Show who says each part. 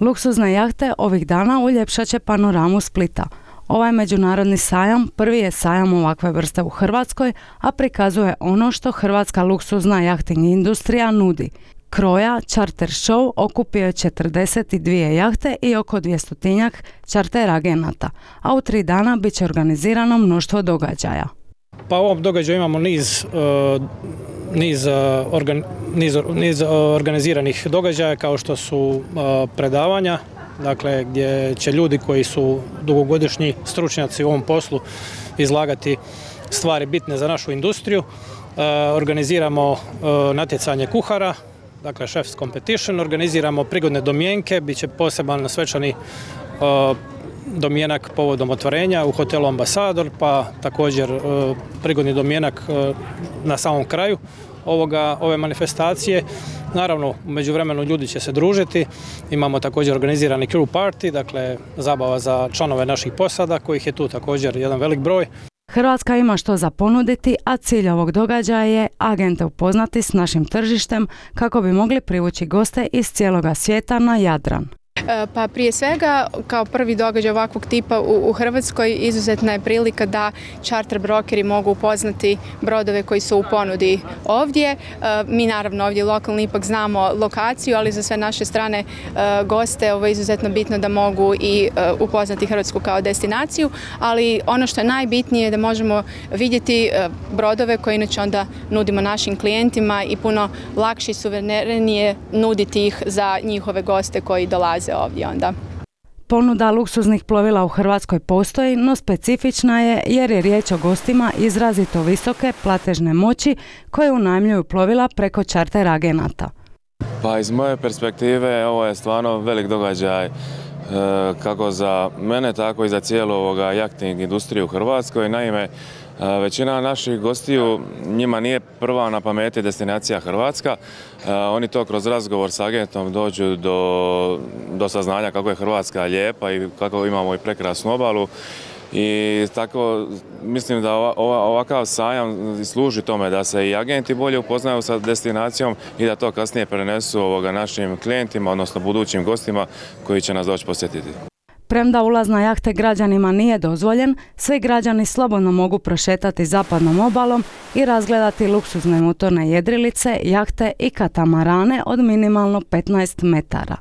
Speaker 1: Luksuzne jahte ovih dana uljepšat će panoramu Splita. Ovaj međunarodni sajam prvi je sajam ovakve vrste u Hrvatskoj, a prikazuje ono što hrvatska luksuzna jahting industrija nudi. Kroja Charter Show okupio je 42 jahte i oko 200 charter agenata, a u tri dana bit će organizirano mnoštvo događaja.
Speaker 2: Pa u ovom događaju imamo niz, e, niz, e, niz, niz organiziranih događaja kao što su e, predavanja, dakle gdje će ljudi koji su dugogodišnji stručnjaci u ovom poslu izlagati stvari bitne za našu industriju. Organiziramo natjecanje kuhara, dakle Chef's Competition, organiziramo prigodne domjenke, bit će poseban svečani domjenak povodom otvorenja u hotelu Ambasador, pa također e, prigodni domjenak e, na samom kraju ovoga, ove manifestacije. Naravno, u međuvremenu ljudi će se družiti. Imamo također organizirani crew party, dakle zabava za članove naših posada, kojih je tu također jedan velik broj.
Speaker 1: Hrvatska ima što za ponuditi, a cilj ovog događaja je agente upoznati s našim tržištem kako bi mogli privući goste iz cijeloga svijeta na Jadran.
Speaker 3: E, pa prije svega, kao prvi događaj ovakvog tipa u, Hrvatskoj, izuzetna je prilika da charter brokeri mogu upoznati brodove koji su u ponudi ovdje. E, mi naravno ovdje lokalno ipak znamo lokaciju, ali za sve naše strane e, goste ovo je izuzetno bitno da mogu i upoznati Hrvatsku kao destinaciju, ali ono što je najbitnije je da možemo vidjeti brodove koje inače onda nudimo našim klijentima i puno lakše i suverenije nuditi ih za njihove goste koji dolaze ovdje onda.
Speaker 1: Ponuda luksuznih plovila u Hrvatskoj postoji, no specifična je jer je riječ o gostima izrazito visoke platežne moći koje unajmljuju plovila preko čarter agenata.
Speaker 4: Pa iz moje perspektive ovo je stvarno velik događaj e, kako za mene tako i za cijelu ovoga jachting industriju u Hrvatskoj. Naime, Većina naših gostiju, njima nije prva na pameti destinacija Hrvatska. Oni to kroz razgovor s agentom dođu do, do saznanja kako je Hrvatska lijepa i kako imamo i prekrasnu obalu. I tako mislim da ovakav sajam služi tome da se i agenti bolje upoznaju sa destinacijom i da to kasnije prenesu ovoga našim klijentima, odnosno budućim gostima koji će nas doći posjetiti.
Speaker 1: Premda ulaz na jahte građanima nije dozvoljen, svi građani slobodno mogu prošetati zapadnom obalom i razgledati luksuzne motorne jedrilice, jahte i katamarane od minimalno 15 metara.